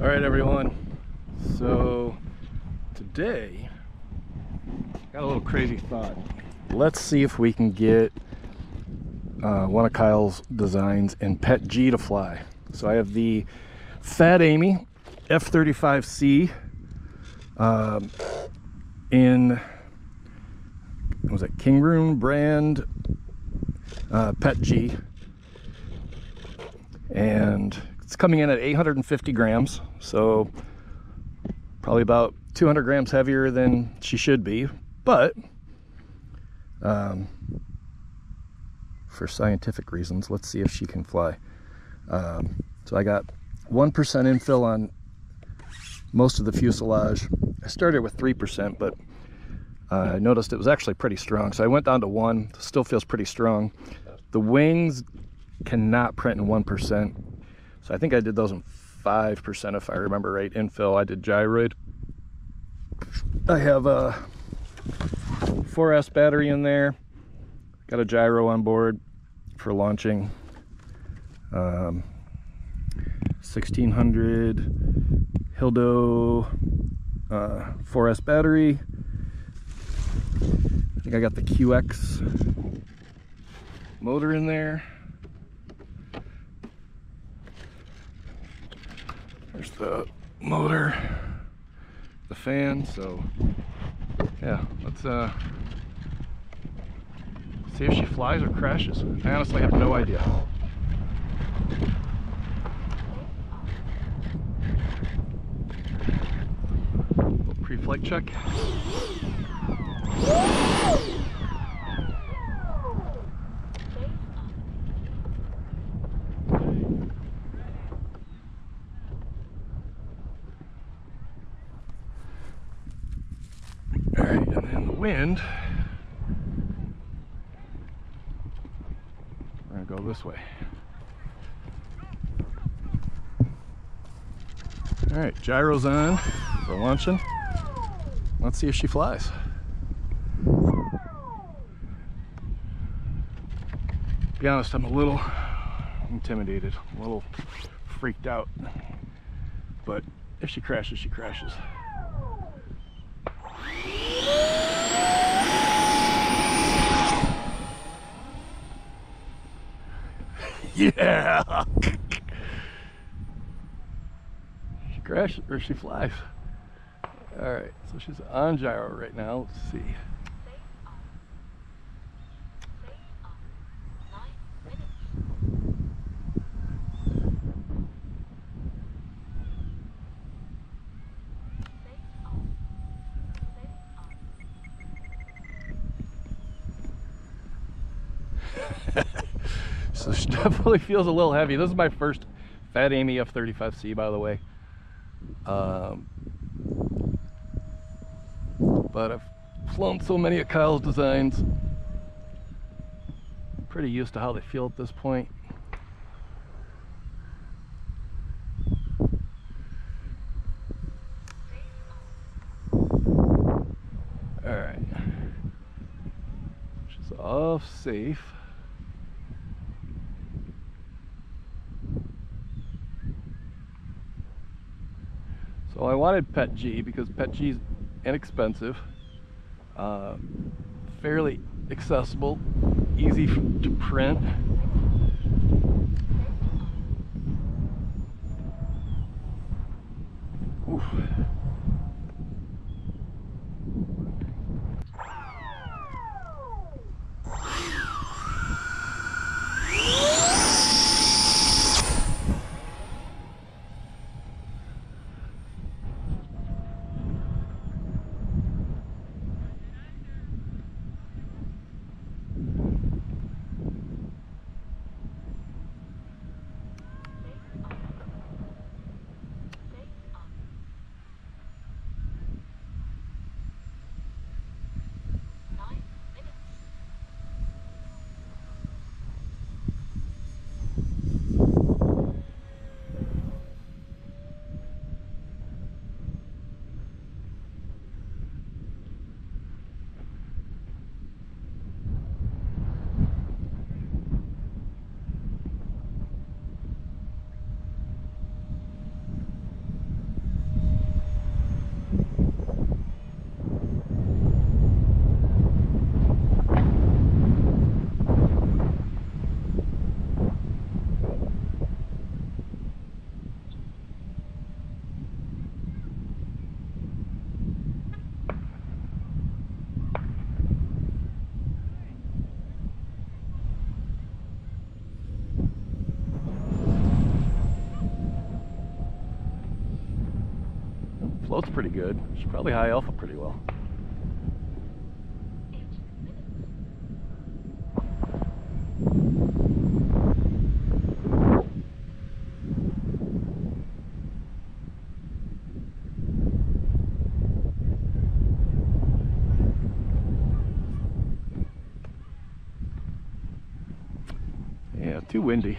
All right, everyone. So today, got a little crazy thought. Let's see if we can get uh, one of Kyle's designs in PETG to fly. So I have the Fat Amy F35C um, in, was it Kingroon brand uh, PETG. And it's coming in at 850 grams, so probably about 200 grams heavier than she should be, but um, for scientific reasons, let's see if she can fly. Um, so I got 1% infill on most of the fuselage. I started with 3%, but uh, I noticed it was actually pretty strong. So I went down to one, still feels pretty strong. The wings cannot print in 1%. So I think I did those in 5% if I remember right. Infill, I did gyroid. I have a 4S battery in there. Got a gyro on board for launching. Um, 1600 Hildo uh, 4S battery. I think I got the QX motor in there. There's the motor, the fan, so yeah, let's uh, see if she flies or crashes. I honestly have no idea. Pre-flight check. All right, and then the wind. We're gonna go this way. All right, gyro's on. We're launching. Let's see if she flies. Be honest, I'm a little intimidated, a little freaked out. But if she crashes, she crashes. Yeah! she crashes or she flies. All right, so she's on gyro right now. Let's see. so definitely feels a little heavy. This is my first Fat Amy F35C, by the way. Um, but I've flown so many of Kyle's designs. Pretty used to how they feel at this point. Alright. She's off safe. So I wanted PETG because PETG is inexpensive, uh, fairly accessible, easy to print. Floats pretty good. She's probably high alpha pretty well. Yeah, too windy.